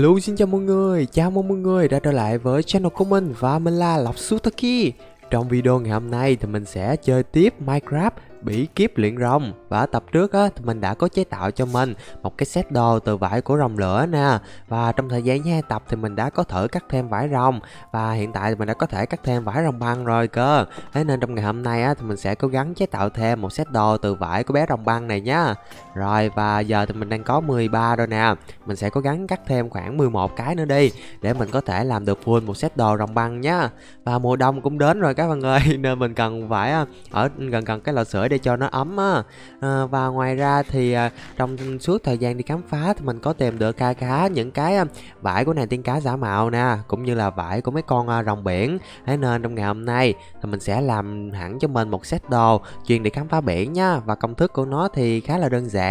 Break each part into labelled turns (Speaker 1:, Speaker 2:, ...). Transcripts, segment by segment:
Speaker 1: Hello xin chào mọi người, chào mừng mọi người đã trở lại với channel của mình và mình là Lộc Sutaki Trong video ngày hôm nay thì mình sẽ chơi tiếp Minecraft bí kiếp luyện rồng. Và ở tập trước á thì mình đã có chế tạo cho mình một cái set đồ từ vải của rồng lửa nè. Và trong thời gian hai tập thì mình đã có thử cắt thêm vải rồng. Và hiện tại thì mình đã có thể cắt thêm vải rồng băng rồi cơ. Thế nên trong ngày hôm nay á thì mình sẽ cố gắng chế tạo thêm một set đồ từ vải của bé rồng băng này nhá rồi và giờ thì mình đang có 13 rồi nè. Mình sẽ cố gắng cắt thêm khoảng 11 cái nữa đi Để mình có thể làm được full một set đồ rồng băng nhá. Và mùa đông cũng đến rồi các bạn ơi Nên mình cần phải ờ, ở gần gần cái lò sưởi để cho nó ấm á. À, và ngoài ra thì ờ, trong suốt thời gian đi khám phá thì mình có tìm được kha khá những cái vải của nàng tiên cá giả mạo nè cũng như là vải của mấy con rồng biển. Thế nên trong ngày hôm nay thì mình sẽ làm hẳn cho mình một set đồ chuyên để khám phá biển nhá và công thức của nó thì khá là đơn giản.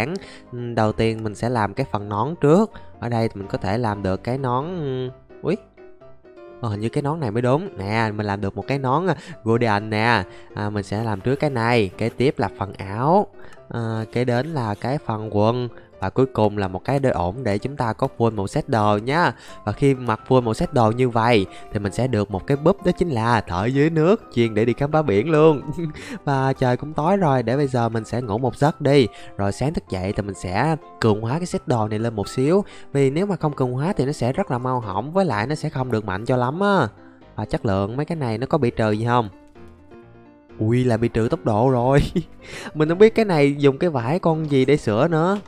Speaker 1: Ừ, đầu tiên mình sẽ làm cái phần nón trước. Ở đây thì mình có thể làm được cái nón ừ, Ui, Ờ, hình như cái nón này mới đúng. Nè mình làm được một cái nón à, golden nè. À, mình sẽ làm trước cái này kế tiếp là phần áo. À, kế đến là cái phần quần và cuối cùng là một cái đôi ổn để chúng ta có full màu set đồ nhá Và khi mặc full màu set đồ như vậy, Thì mình sẽ được một cái búp, đó chính là thở dưới nước, Chuyên để đi khám phá biển luôn. Và trời cũng tối rồi, để bây giờ mình sẽ ngủ một giấc đi. Rồi sáng thức dậy thì mình sẽ cường hóa cái set đồ này lên một xíu. Vì nếu mà không cường hóa thì nó sẽ rất là mau hỏng, Với lại nó sẽ không được mạnh cho lắm á. Và chất lượng mấy cái này nó có bị trừ gì không? Ui, là bị trừ tốc độ rồi. Mình không biết cái này dùng cái vải con gì để sửa nữa.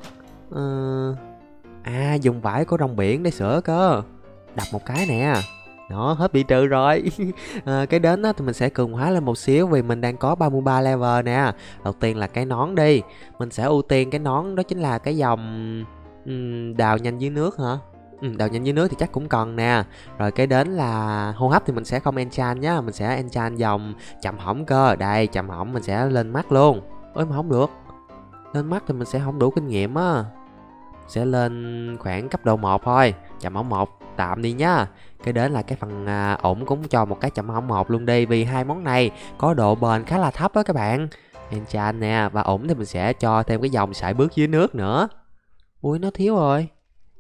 Speaker 1: Ờ... à dùng vải của rong biển để sửa cơ. Đập một cái nè. Nó hết bị trừ rồi. À, cái đến đó thì mình sẽ cường hóa lên một xíu vì mình đang có 33 level nè. Đầu tiên là cái nón đi. Mình sẽ ưu tiên cái nón đó chính là cái dòng đào nhanh dưới nước hả? Ừ, đào nhanh dưới nước thì chắc cũng cần nè. Rồi cái đến là hô hấp thì mình sẽ không enchant nhá. Mình sẽ enchant dòng chậm hỏng cơ. Đây chậm hỏng mình sẽ lên mắt luôn. Ôi mà không được. Lên mắt thì mình sẽ không đủ kinh nghiệm á sẽ lên khoảng cấp độ 1 thôi. Chậm ống 1 tạm đi nhá. Cái đến là cái phần à, ổn cũng cho một cái chậm ống 1 luôn đi vì hai món này có độ bền khá là thấp đó các bạn. Enchant nè và ổn thì mình sẽ cho thêm cái dòng sải bước dưới nước nữa. Ui nó thiếu rồi.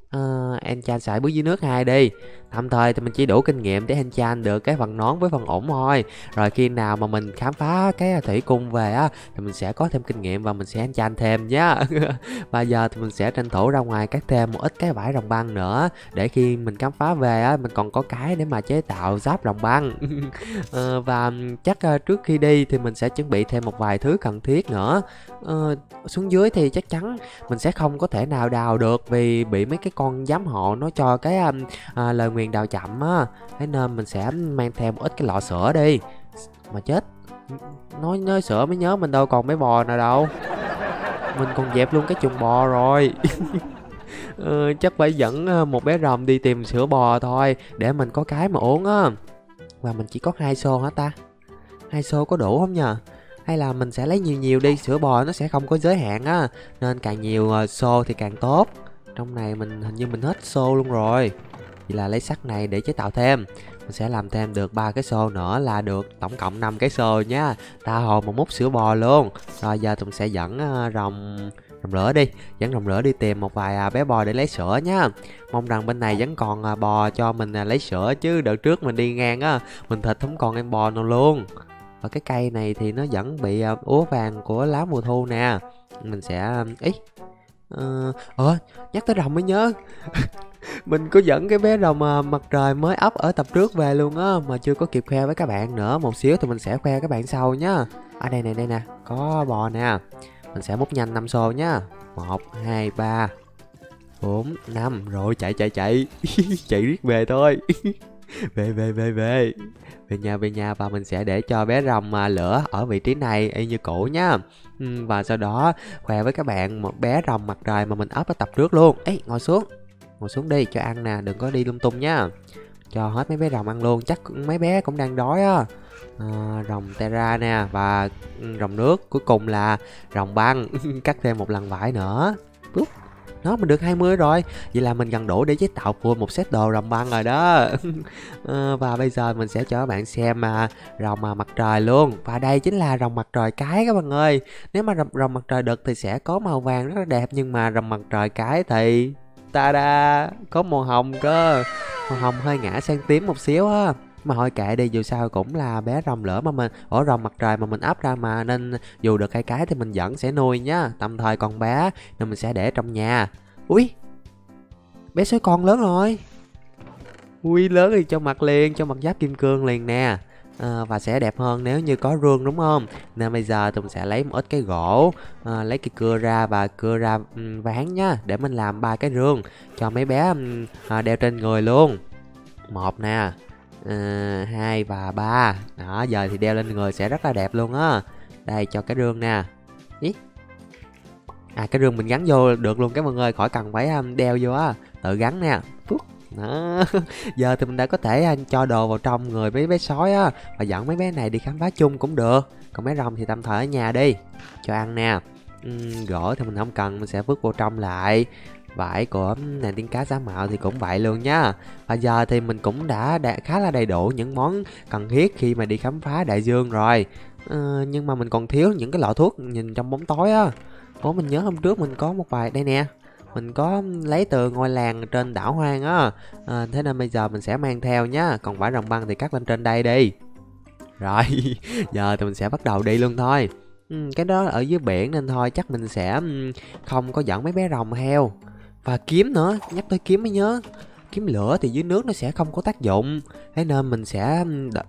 Speaker 1: Ờ, uh, enchant sải bước dưới nước hai đi tạm thời thì mình chỉ đủ kinh nghiệm để enchant được cái phần nón với phần ổn thôi. Rồi khi nào mà mình khám phá cái thủy cung về á thì mình sẽ có thêm kinh nghiệm và mình sẽ enchant thêm nhé và giờ thì mình sẽ tranh thủ ra ngoài cắt thêm một ít cái vải rồng băng nữa để khi mình khám phá về á mình còn có cái để mà chế tạo giáp rồng băng. Ờ, và chắc ờ, trước khi đi thì mình sẽ chuẩn bị thêm một vài thứ cần thiết nữa. Ờ, xuống dưới thì chắc chắn mình sẽ không có thể nào đào được vì bị mấy cái con giám hộ nó cho cái um, uh, lời nguyên đào chậm á thế nên mình sẽ mang theo một ít cái lọ sữa đi. Mà chết nói nói sữa mới nhớ mình đâu còn mấy bò nào đâu. Mình còn dẹp luôn cái chuồng bò rồi. Ừ, chắc phải dẫn ờ, một bé rồng đi tìm sữa bò thôi để mình có cái mà uống á. Và mình chỉ có hai xô hả ta? Hai xô có đủ không nhờ? Hay là mình sẽ lấy nhiều nhiều đi sữa bò nó sẽ không có giới hạn á nên càng nhiều ờ, xô thì càng tốt. Trong này mình hình như mình hết xô luôn rồi là lấy sắt này để chế tạo thêm. Mình sẽ làm thêm được ba cái xô nữa là được, tổng cộng 5 cái xô nhá. Ta hồ một mút sữa bò luôn. Rồi giờ tụi mình sẽ dẫn ờ, rồng rồng lửa đi, dẫn rồng lửa đi tìm một vài à, bé bò để lấy sữa nhá. Mong rằng bên này vẫn còn à, bò cho mình à, lấy sữa chứ đợt trước mình đi ngang á, mình thịt không còn em bò nào luôn. Và cái cây này thì nó vẫn bị úa vàng của lá mùa thu nè. Mình sẽ ít. ý Ờ, ờ nhắc tới rồng mới nhớ. Mình có dẫn cái bé rồng mà mặt trời mới ấp ở tập trước về luôn á, mà chưa có kịp khoe với các bạn nữa. Một xíu thì mình sẽ khoe các bạn sau nhá. Ở đây này đây nè, có bò nè. Mình sẽ múc nhanh năm xô nhá. Một, hai, ba, bốn, năm. Rồi, chạy chạy chạy. Chạy riết về thôi. về về về về về nhà về nhà và mình sẽ để cho bé rồng mà lửa ở vị trí này y như cũ nhá và sau đó khoe với các bạn một bé rồng mặt trời mà mình ấp ở tập trước luôn. Ấy ngồi xuống. Ngồi xuống đi cho ăn nè đừng có đi lung tung nhá cho hết mấy bé rồng ăn luôn chắc mấy bé cũng đang đói á. À, rồng terra nè và rồng nước. Cuối cùng là rồng băng. Cắt thêm một lần vải nữa. Búp nó mình được 20 rồi. Vậy là mình gần đủ để chế tạo full một set đồ rồng băng rồi đó. À, và bây giờ mình sẽ cho các bạn xem mà rồng à, mặt trời luôn. Và đây chính là rồng mặt trời cái các bạn ơi. Nếu mà rồng, rồng mặt trời đực thì sẽ có màu vàng rất là đẹp nhưng mà rồng mặt trời cái thì ta-da có màu hồng cơ. Màu hồng hơi ngã sang tím một xíu á mà thôi kệ đi dù sao cũng là bé rồng lửa mà mình ổ rồng mặt trời mà mình ấp ra mà nên dù được hai cái thì mình vẫn sẽ nuôi nhá. Tạm thời còn bé nên mình sẽ để trong nhà. Ui bé sói con lớn rồi. Ui lớn thì cho mặt liền cho mặt giáp kim cương liền nè. À, và sẽ đẹp hơn nếu như có rương đúng không? Nên bây giờ tùng sẽ lấy một ít cái gỗ à, lấy cái cưa ra và cưa ra um, ván nhá để mình làm ba cái rương cho mấy bé um, à, đeo trên người luôn. Một nè à, hai và ba. Đó giờ thì đeo lên người sẽ rất là đẹp luôn á. Đây cho cái rương nè. Ý. À cái rương mình gắn vô được luôn các mọi người khỏi cần phải um, đeo vô á. Tự gắn nè. Phúc. đó. Giờ thì mình đã có thể à, cho đồ vào trong người mấy bé sói á và dẫn mấy bé này đi khám phá chung cũng được. Còn mấy rồng thì tạm thời ở nhà đi. Cho ăn nè. Uhm, gỗ thì mình không cần mình sẽ vứt vô trong lại vải của nền tiên cá giá mạo thì cũng vậy luôn nhá và giờ thì mình cũng đã, đã khá là đầy đủ những món cần thiết khi mà đi khám phá đại dương rồi. Ờ, nhưng mà mình còn thiếu những cái lọ thuốc nhìn trong bóng tối á. Ủa mình nhớ hôm trước mình có một vài đây nè mình có lấy từ ngôi làng trên đảo hoang á. À, thế nên bây giờ mình sẽ mang theo nhá còn vải rồng băng thì cắt lên trên đây đi. Rồi giờ thì mình sẽ bắt đầu đi luôn thôi. Ừ, cái đó ở dưới biển nên thôi chắc mình sẽ không có dẫn mấy bé rồng theo và kiếm nữa nhắc tới kiếm mới nhớ kiếm lửa thì dưới nước nó sẽ không có tác dụng. Thế nên mình sẽ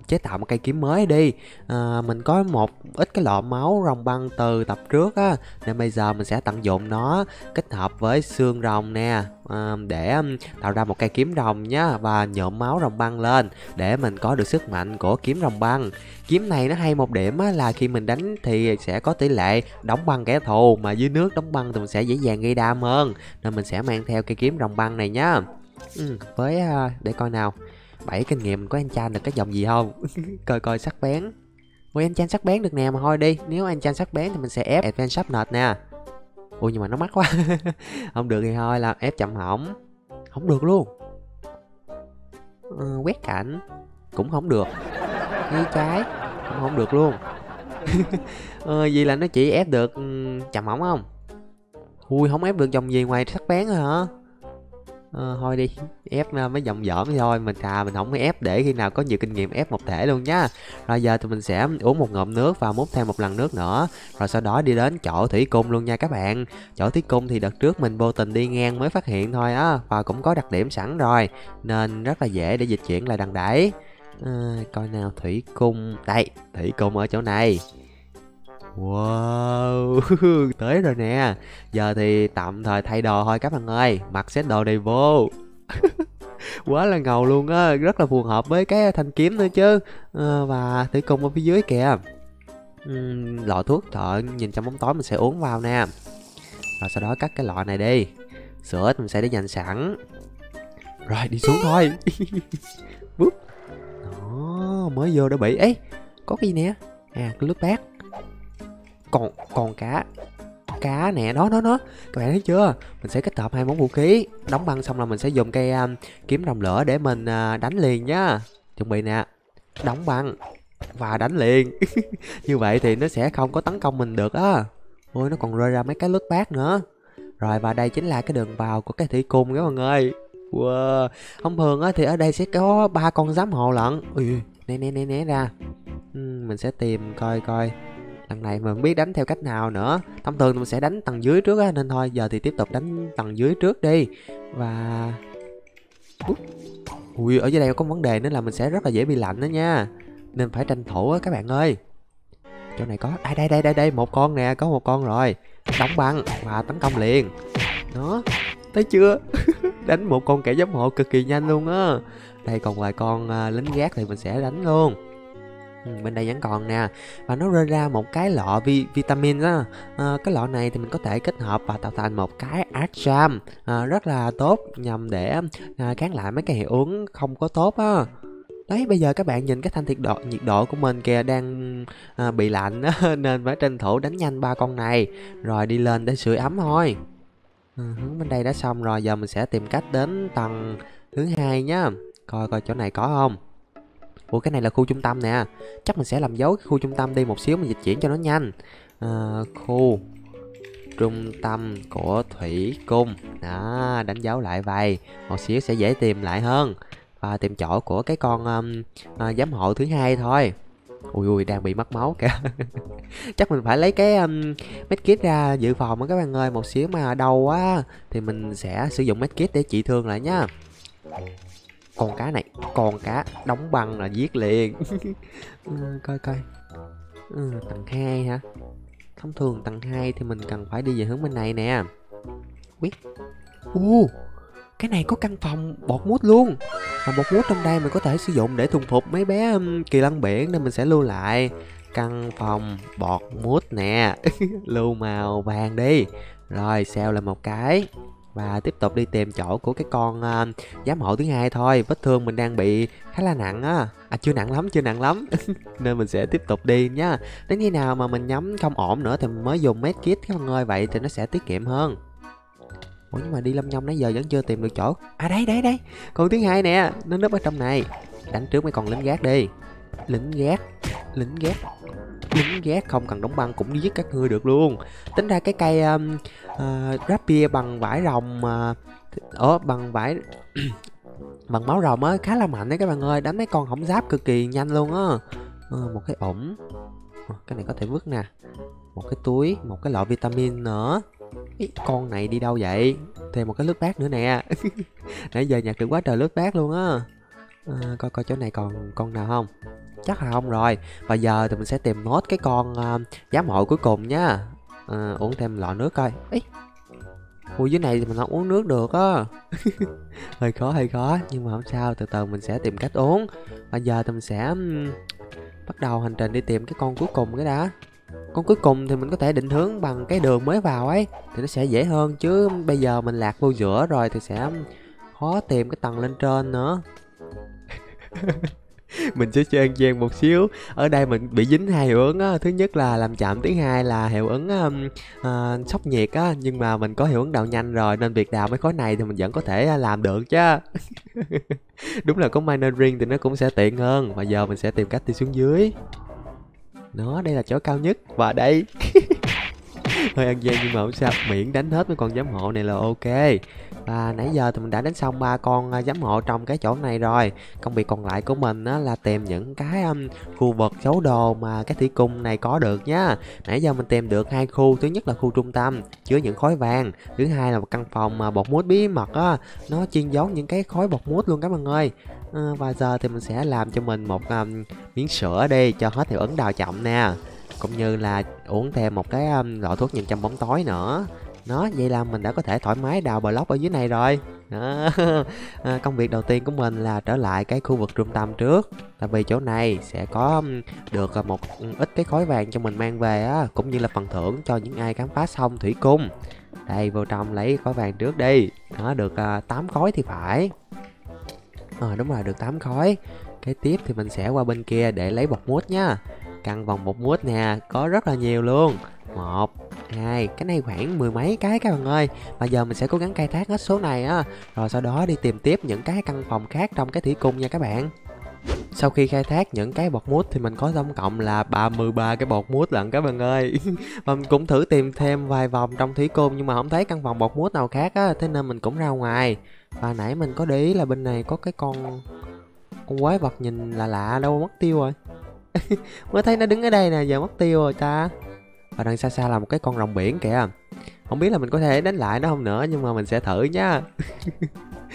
Speaker 1: chế tạo một cây kiếm mới đi. À, mình có một ít cái lọ máu rồng băng từ tập trước á nên bây giờ mình sẽ tận dụng nó kết hợp với xương rồng nè à, để tạo ra một cây kiếm rồng nhá và nhuộm máu rồng băng lên để mình có được sức mạnh của kiếm rồng băng. Kiếm này nó hay một điểm á, là khi mình đánh thì sẽ có tỷ lệ đóng băng kẻ thù mà dưới nước đóng băng thì mình sẽ dễ dàng gây đam hơn. Nên mình sẽ mang theo cây kiếm rồng băng này nhá ừ, với uh, để coi nào. Bảy kinh nghiệm có enchant được cái dòng gì không? Coi coi sắc bén. Ui enchant sắc bén được nè mà thôi đi. Nếu anh chan sắc bén thì mình sẽ ép advanced sharpness nè Ui nhưng mà nó mắc quá. Không được thì thôi làm ép chậm hỏng. Không được luôn. Uh, Quét cảnh. Cũng không được. Ngay trái Cũng không được luôn. Ờ, vì là nó chỉ ép được chậm hỏng không? Ui không ép được dòng gì ngoài sắc bén rồi hả? Ờ, thôi đi ép ờ, mấy dòng dởm thôi. Mình thà mình không có ép để khi nào có nhiều kinh nghiệm ép một thể luôn nhá. Rồi giờ thì mình sẽ uống một ngụm nước và múc thêm một lần nước nữa. Rồi sau đó đi đến chỗ thủy cung luôn nha các bạn. Chỗ thủy cung thì đợt trước mình vô tình đi ngang mới phát hiện thôi á và cũng có đặc điểm sẵn rồi nên rất là dễ để dịch chuyển lại đằng đẩy à, ờ, coi nào thủy cung đây thủy cung ở chỗ này. Wow, tới rồi nè. Giờ thì tạm thời thay đồ thôi các bạn ơi. Mặc set đồ này vô. Quá là ngầu luôn á Rất là phù hợp với cái thanh kiếm nữa chứ. À, Và tử cung ở phía dưới kìa. Uhm, Lọ thuốc thợ nhìn trong bóng tối mình sẽ uống vào nè. Rồi sau đó cắt cái lọ này đi. Sữa mình sẽ để dành sẵn. Rồi đi xuống thôi. Đó, mới vô đã bị. Ấy có cái gì nè? À cái nước bát còn còn cá. Cá nè đó đó đó các bạn thấy chưa? Mình sẽ kết hợp hai món vũ khí. Đóng băng xong là mình sẽ dùng cây um, kiếm rồng lửa để mình uh, đánh liền nhá chuẩn bị nè. Đóng băng và đánh liền. Như vậy thì nó sẽ không có tấn công mình được á. Ôi nó còn rơi ra mấy cái lướt bát nữa. Rồi và đây chính là cái đường vào của cái thủy cung các bạn ơi. Wow. Thông thường á thì ở đây sẽ có ba con giám hộ lận. Ui né né né né ra. Uhm, mình sẽ tìm coi coi lần này mình không biết đánh theo cách nào nữa. Thông thường mình sẽ đánh tầng dưới trước á nên thôi giờ thì tiếp tục đánh tầng dưới trước đi. Và ui ở dưới đây có vấn đề nữa là mình sẽ rất là dễ bị lạnh đó nha. Nên phải tranh thủ á các bạn ơi. Chỗ này có. Đây đây đây đây đây một con nè có một con rồi. Đóng băng và tấn công liền. Đó thấy chưa? Đánh một con kẻ giám hộ cực kỳ nhanh luôn á. Đây còn vài con uh, lính gác thì mình sẽ đánh luôn. Ừ, bên đây vẫn còn nè. Và nó rơi ra một cái lọ vi vitamin đó à, ờ, cái lọ này thì mình có thể kết hợp và tạo thành một cái art à, rất là tốt nhằm để à, kháng lại mấy cái hiệu ứng không có tốt á. Đấy bây giờ các bạn nhìn cái thanh nhiệt độ nhiệt độ của mình kìa đang à, bị lạnh đó, nên phải tranh thủ đánh nhanh ba con này. Rồi đi lên để sưởi ấm thôi. À, hướng bên đây đã xong rồi giờ mình sẽ tìm cách đến tầng thứ hai nhá. Coi coi chỗ này có không? Ủa cái này là khu trung tâm nè. Chắc mình sẽ làm dấu cái khu trung tâm đi một xíu Mình dịch chuyển cho nó nhanh. À, Khu trung tâm của thủy cung. Đó đánh dấu lại vậy. Một xíu sẽ dễ tìm lại hơn. Và tìm chỗ của cái con um, uh, giám hộ thứ hai thôi. Ui ui đang bị mất máu kìa. Chắc mình phải lấy cái um, medkit ra dự phòng á các bạn ơi. Một xíu mà đau quá. Thì mình sẽ sử dụng medkit để trị thương lại nhá con cá này con cá đóng băng là giết liền. Ừ, coi coi. Ừ, tầng 2 hả? Thông thường tầng 2 thì mình cần phải đi về hướng bên này nè. Quyết u cái này có căn phòng bọt mút luôn. Và bọt mút trong đây mình có thể sử dụng để thuần phục mấy bé um, kỳ lân biển nên mình sẽ lưu lại. Căn phòng bọt mút nè. Lưu màu vàng đi. Rồi xeo là một cái và tiếp tục đi tìm chỗ của cái con uh, giám hộ thứ hai thôi. Vết thương mình đang bị khá là nặng á. À chưa nặng lắm chưa nặng lắm. Nên mình sẽ tiếp tục đi nhá đến khi nào mà mình nhắm không ổn nữa thì mình mới dùng medkit các bạn ơi. Vậy thì nó sẽ tiết kiệm hơn. Ủa nhưng mà đi lâm nhông nãy giờ vẫn chưa tìm được chỗ. À đây đây đây. Con thứ hai nè nó núp ở trong này. Đánh trước mấy con lính gác đi. Lính gác lính gác lính gác không cần đóng băng cũng giết các ngươi được luôn. Tính ra cái cây um, ờ, uh, rapier bằng vải rồng ờ, uh, ở bằng vải bằng máu rồng á khá là mạnh đấy các bạn ơi. Đánh mấy con hỏng giáp cực kỳ nhanh luôn á. Ờ, một cái ổn ờ, cái này có thể vứt nè. Một cái túi một cái lọ vitamin nữa. Ý, con này đi đâu vậy? Thêm một cái lướt bát nữa nè. Nãy giờ nhặt được quá trời lướt bát luôn á. À, coi coi chỗ này còn con nào không? Chắc là không rồi. Và giờ thì mình sẽ tìm nốt cái con uh, giám hộ cuối cùng nhá. À, uống thêm lọ nước coi. Ý ui dưới này thì mình không uống nước được á. Hơi khó hơi khó. Nhưng mà không sao từ từ mình sẽ tìm cách uống. Và giờ thì mình sẽ um, bắt đầu hành trình đi tìm cái con cuối cùng cái đã. Con cuối cùng thì mình có thể định hướng bằng cái đường mới vào ấy thì nó sẽ dễ hơn. Chứ bây giờ mình lạc vô giữa rồi thì sẽ khó tìm cái tầng lên trên nữa. mình sẽ chơi ăn gian một xíu. Ở đây mình bị dính hai hiệu ứng á. Thứ nhất là làm chậm thứ hai là hiệu ứng um, uh, sốc nhiệt á. Nhưng mà mình có hiệu ứng đào nhanh rồi nên việc đào mấy khối này thì mình vẫn có thể à, làm được chứ. Đúng là có miner ring thì nó cũng sẽ tiện hơn. Và giờ mình sẽ tìm cách đi xuống dưới. Nó đây là chỗ cao nhất. Và đây. Hơi ăn gian nhưng mà không sao. Miễn đánh hết mấy con giám hộ này là ok và nãy giờ thì mình đã đánh xong ba con à, giám hộ trong cái chỗ này rồi. Công việc còn lại của mình á, là tìm những cái um, khu vực xấu đồ mà cái thủy cung này có được nhá. Nãy giờ mình tìm được hai khu thứ nhất là khu trung tâm chứa những khói vàng. Thứ hai là một căn phòng mà bột mút bí mật á. Nó chuyên giấu những cái khói bột mút luôn các bạn ơi. À, và giờ thì mình sẽ làm cho mình một um, miếng sữa đi cho hết hiệu ứng đào chậm nè. Cũng như là uống thêm một cái um, lọ thuốc nhìn trong bóng tối nữa nó vậy là mình đã có thể thoải mái đào block ở dưới này rồi. Đó. À, công việc đầu tiên của mình là trở lại cái khu vực trung tâm trước. Tại vì chỗ này sẽ có được à, một ít cái khối vàng cho mình mang về á cũng như là phần thưởng cho những ai khám phá xong thủy cung. Đây vô trong lấy khối vàng trước đi. Nó được à, 8 khối thì phải. Ờ à, đúng rồi được 8 khối cái tiếp thì mình sẽ qua bên kia để lấy bột mút nhá căn vòng bột mút nè có rất là nhiều luôn. Một hai cái này khoảng mười mấy cái các bạn ơi. Mà giờ mình sẽ cố gắng khai thác hết số này á. Rồi sau đó đi tìm tiếp những cái căn phòng khác trong cái thủy cung nha các bạn. Sau khi khai thác những cái bọt mút thì mình có tổng cộng là 33 cái bọt mút lận các bạn ơi. Và mình cũng thử tìm thêm vài vòng trong thủy cung nhưng mà không thấy căn phòng bọt mút nào khác á, Thế nên mình cũng ra ngoài. Và nãy mình có để ý là bên này có cái con con quái vật nhìn là lạ, đâu mất tiêu rồi. Mới thấy nó đứng ở đây nè, giờ mất tiêu rồi ta và đằng xa xa là một cái con rồng biển kìa. Không biết là mình có thể đánh lại nó không nữa nhưng mà mình sẽ thử nhá.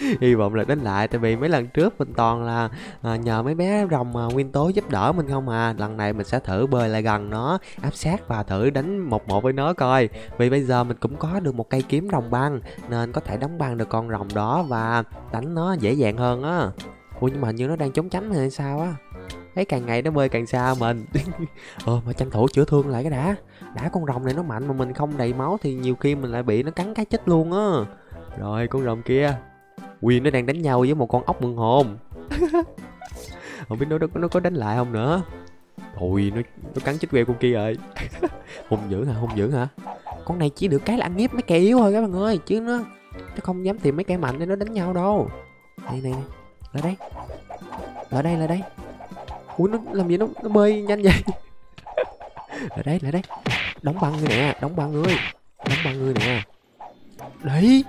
Speaker 1: Hy vọng là đánh lại tại vì mấy lần trước mình toàn là à, nhờ mấy bé rồng à, nguyên tố giúp đỡ mình không à. Lần này mình sẽ thử bơi lại gần nó áp sát và thử đánh một một với nó coi. Vì bây giờ mình cũng có được một cây kiếm rồng băng nên có thể đóng băng được con rồng đó và đánh nó dễ dàng hơn á. Ui nhưng mà như nó đang chống tránh hay sao á? Thấy càng ngày nó bơi càng xa mình. Ờ mà tranh thủ chữa thương lại cái đã đã con rồng này nó mạnh mà mình không đầy máu thì nhiều khi mình lại bị nó cắn cái chết luôn á. Rồi con rồng kia. Quyền nó đang đánh nhau với một con ốc mượn hồn. Không biết nó, nó có đánh lại không nữa. Ôi nó nó cắn chết queo con kia rồi. Hung dữ hả? Hung dữ hả? Con này chỉ được cái là ăn hiếp mấy kẻ yếu thôi các bạn ơi Chứ nó Nó không dám tìm mấy kẻ mạnh để nó đánh nhau đâu. Này này Lại đây. Lại đây lại đây. Ui nó làm gì? Nó, nó bơi nhanh vậy? Lại đây lại đây Đóng băng nè đóng băng ngươi đóng băng ngươi nè. Đấy.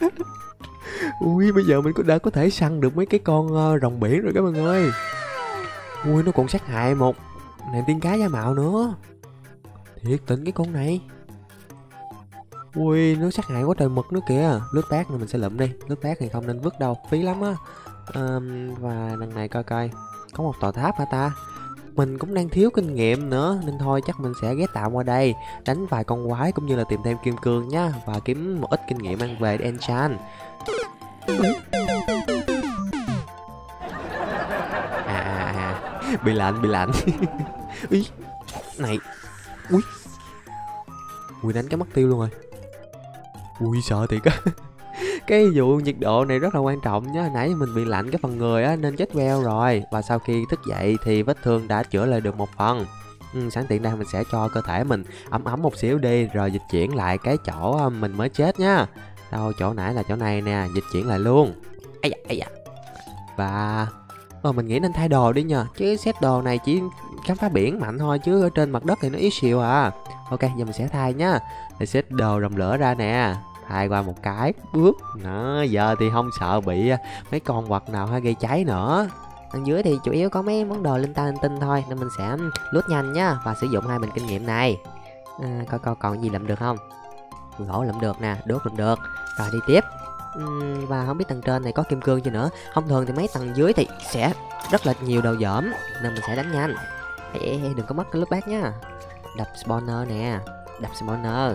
Speaker 1: Ui bây giờ mình cũng đã có thể săn được mấy cái con uh, rồng biển rồi các bạn ơi. Ui nó còn sát hại một nàng tiên cá da mạo nữa. Thiệt tình cái con này. Ui nó sát hại quá trời mực nữa kìa. Lướt bát này mình sẽ lụm đi. Lướt bát thì không nên vứt đâu. Phí lắm á. Um, và lần này coi coi. Có một tòa tháp hả ta? Mình cũng đang thiếu kinh nghiệm nữa, nên thôi chắc mình sẽ ghé tạm qua đây, đánh vài con quái cũng như là tìm thêm kim cương nhá, và kiếm một ít kinh nghiệm mang về để enchant à, à à à bị lạnh bị lạnh. Ý, này. Ui ui đánh cái mất tiêu luôn rồi. Ui sợ thiệt á. cái vụ nhiệt độ này rất là quan trọng nhá. Nãy mình bị lạnh cái phần người á nên chết veo rồi. Và sau khi thức dậy thì vết thương đã chữa lại được một phần. Ừ, sẵn tiện đây mình sẽ cho cơ thể mình ấm ấm một xíu đi rồi dịch chuyển lại cái chỗ à, mình mới chết nhá. Đâu chỗ nãy là chỗ này nè dịch chuyển lại luôn. Ấy da, ấy da. và mà mình nghĩ nên thay đồ đi nhờ chứ xét đồ này chỉ khám phá biển mạnh thôi chứ ở trên mặt đất thì nó ít xìu à. Ok giờ mình sẽ thay nhá. Để set đồ rồng lửa ra nè thay qua một cái bước. Đó giờ thì không sợ bị à, mấy con vật nào hay gây cháy nữa. Ở dưới thì chủ yếu có mấy món đồ linh ta linh tinh thôi nên mình sẽ lút nhanh nhá và sử dụng hai bình kinh nghiệm này. À, coi coi còn gì làm được không? Gỗ lượm được nè đốt lượm được. Rồi đi tiếp. Uhm, và không biết tầng trên này có kim cương chưa nữa. Thông thường thì mấy tầng dưới thì sẽ rất là nhiều đồ dởm nên mình sẽ đánh nhanh. Ê, ê, ê, đừng có mất cái lúc bát nhá. Đập spawner nè đập spawner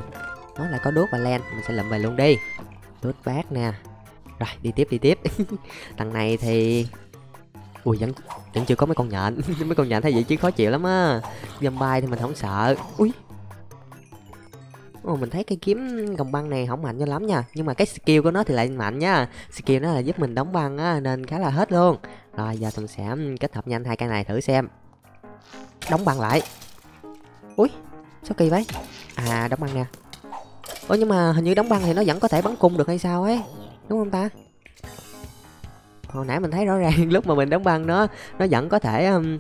Speaker 1: nó lại có đốt và len mình sẽ lượm về luôn đi. Đốt bát nè. Rồi đi tiếp đi tiếp. Thằng này thì ui vẫn vẫn chưa có mấy con nhện. Mấy con nhện thấy vậy chứ khó chịu lắm á. Bay thì mình không sợ. Ui. Ồ, mình thấy cây kiếm gồng băng này không mạnh cho lắm nha. Nhưng mà cái skill của nó thì lại mạnh nha. Skill nó là giúp mình đóng băng á nên khá là hết luôn. Rồi giờ mình sẽ kết hợp nhanh hai cây này thử xem. Đóng băng lại. Ui sao kỳ vậy? À đóng băng nè ủa nhưng mà hình như đóng băng thì nó vẫn có thể bắn cung được hay sao ấy? Đúng không ta? Hồi nãy mình thấy rõ ràng lúc mà mình đóng băng nó nó vẫn có thể um,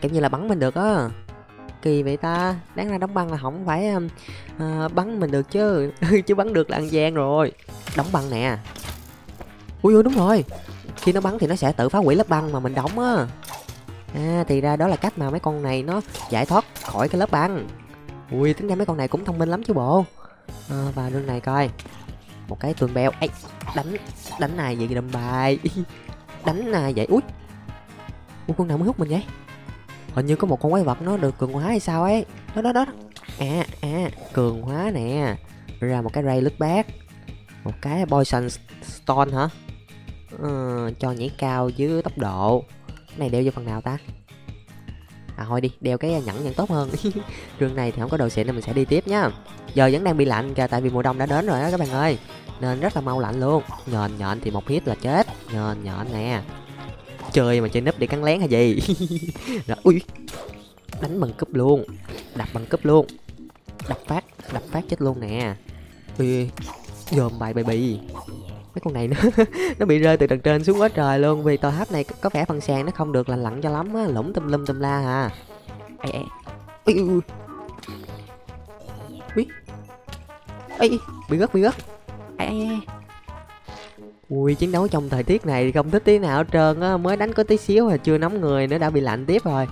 Speaker 1: kiểu như là bắn mình được á. Kỳ vậy ta đáng ra đóng băng là không phải um, uh, bắn mình được chứ. Chứ bắn được là ăn gian rồi. Đóng băng nè. Ui ui đúng rồi. Khi nó bắn thì nó sẽ tự phá hủy lớp băng mà mình đóng á. À thì ra đó là cách mà mấy con này nó giải thoát khỏi cái lớp băng. Ui tính ra mấy con này cũng thông minh lắm chứ bộ. Ờ, à, và đường này coi. Một cái tường beo ấy đánh đánh này vậy đâm bài. Đánh này vậy. Ui ui con nào mới hút mình vậy? Hình như có một con quái vật nó được cường hóa hay sao ấy. Đó đó đó. À à cường hóa nè. Ra một cái ray lướt bát một cái poison stone hả? Ừ, cho nhảy cao với tốc độ. Cái này đeo vô phần nào ta? À thôi đi, đeo cái nhẫn vẫn tốt hơn. Trường này thì không có đồ xịn nên mình sẽ đi tiếp nhá giờ vẫn đang bị lạnh kìa, tại vì mùa đông đã đến rồi á các bạn ơi. Nên rất là mau lạnh luôn. Nhện nhện thì một hit là chết. Nhện nhện nè. Chơi mà chơi núp để cắn lén hay gì? Rồi, ui. Đánh bằng cúp luôn. Đập bằng cúp luôn. Đập phát đập phát chết luôn nè. Ui, dòm bài baby mấy con này nó nó bị rơi từ tầng trên xuống quá trời luôn. Vì tòa tháp này có vẻ phần sàn nó không được lành lặn cho lắm á, lủng tùm lum tùm la à. Ê ê. Ui ui ui. Bị gất bị gất ê ê ui, chiến đấu trong thời tiết này không thích tí nào hết trơn á. Mới đánh có tí xíu là chưa nóng người nữa, đã bị lạnh tiếp rồi.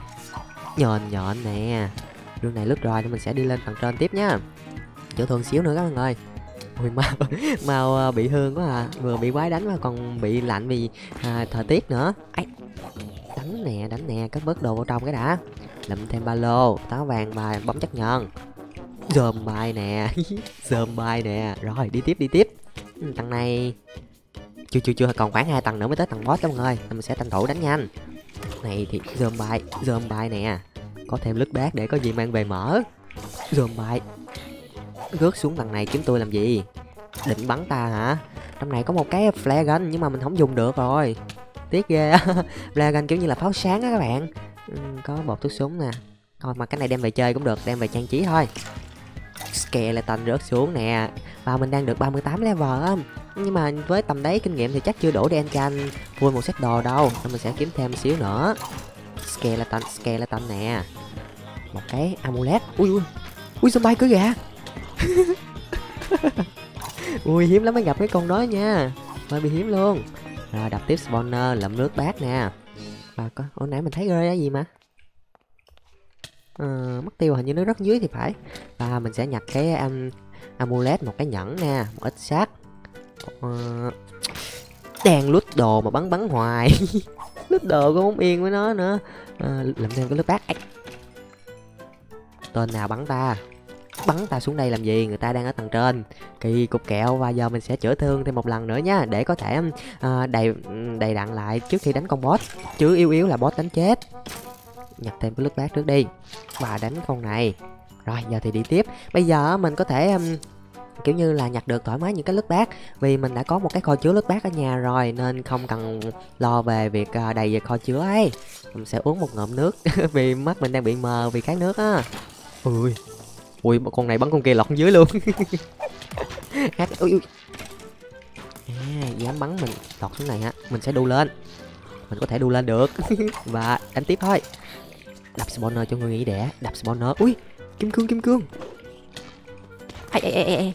Speaker 1: Nhện nhện nè. Đường này lướt rồi, thì mình sẽ đi lên tầng trên tiếp nhá chữa thương xíu nữa các bạn ơi ui mau mau à, bị thương quá à. Vừa bị quái đánh mà còn bị lạnh vì à, thời tiết nữa. Ấy đánh nè đánh nè cất bớt đồ vào trong cái đã. Lụm thêm ba lô táo vàng và bấm chắc nhờn. Dòm bài nè dòm bài nè. Rồi đi tiếp đi tiếp. Ừ, tầng này. Chưa chưa chưa còn khoảng hai tầng nữa mới tới tầng boss các bạn ơi mình sẽ tranh thủ đánh nhanh. Này thì dòm bài dòm bài nè. Có thêm lướt bát để có gì mang về mở. Dòm bài rớt xuống tầng này kiếm tôi làm gì? Định bắn ta hả? Trong này có một cái flare gun nhưng mà mình không dùng được rồi. Tiếc ghê flare gun kiểu như là pháo sáng á các bạn. Ừ, có bột thuốc súng nè. Thôi mà cái này đem về chơi cũng được đem về trang trí thôi. Skeleton rớt xuống nè. Và mình đang được 38 level á. Nhưng mà với tầm đấy kinh nghiệm thì chắc chưa đủ để enchant vui một set đồ đâu. Nên mình sẽ kiếm thêm xíu nữa. Skeleton skeleton nè. Một cái amulet. Ui ui. Ui zombie cứ gà ui hiếm lắm mới gặp cái con đó nha. Hơi bị hiếm luôn. Rồi đập tiếp spawner lượm nước bát nè. Và có hồi nãy mình thấy rơi cái gì mà? À, mất tiêu hình như nó rất dưới thì phải. Và mình sẽ nhặt cái um, amulet một cái nhẫn nè một ít sắt uh, ờ, đang lút đồ mà bắn bắn hoài. Lút đồ cũng không yên với nó nữa. Ờ, à, làm thêm cái lướt bát. Tên nào bắn ta? Bắn ta xuống đây làm gì? Người ta đang ở tầng trên. Kỳ cục kẹo và giờ mình sẽ chữa thương thêm một lần nữa nhá để có thể uh, đầy đầy đặn lại trước khi đánh con boss. Chứ yếu yếu là boss đánh chết. Nhặt thêm cái lướt bát trước đi. Và đánh con này. Rồi giờ thì đi tiếp. Bây giờ mình có thể um, kiểu như là nhặt được thoải mái những cái lướt bát vì mình đã có một cái kho chứa lướt bát ở nhà rồi nên không cần lo về việc uh, đầy về kho chứa ấy. Mình sẽ uống một ngụm nước vì mắt mình đang bị mờ vì khát nước á. Ui ui con này bắn con kia lọt dưới luôn. Hát ui, ui. À, dám bắn mình lọt xuống này hả? Mình sẽ đu lên. Mình có thể đu lên được. Và đánh tiếp thôi. Đập spawner cho người nghĩ đẻ đập spawner. Ui kim cương kim cương. Ai ai ai ai